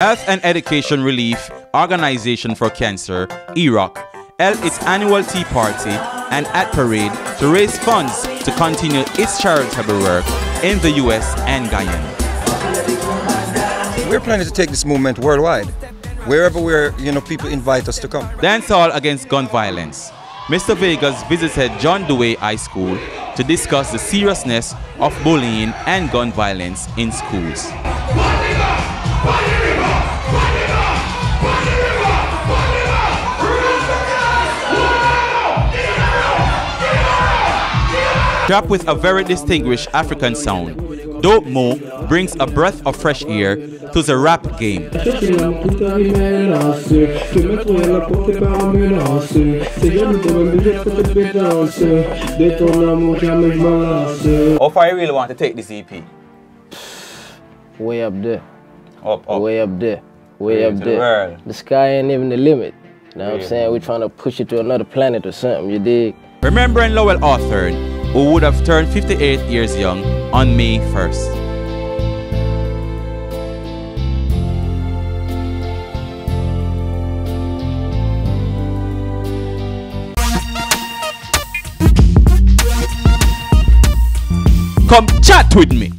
Health and Education Relief Organization for Cancer, HEROC, held its annual tea party and at parade to raise funds to continue its charitable work in the US and Guyana. We're planning to take this movement worldwide, wherever we're, you know, people invite us to come. Dancehall against gun violence. Mr. Vegas visited John Dewey High School to discuss the seriousness of bullying and gun violence in schools. Drop with a very distinguished African sound, Dope Mo brings a breath of fresh air to the rap game. How far you really want to take this EP? Way up there. Up, up. Way up there. Way Way up to the there. The sky ain't even the limit. You know what Yeah. I'm saying? We're trying to push it to another planet or something, you dig? Remembering Lowell Arthur, who would have turned 58 years young on May 1st. Come chat with me.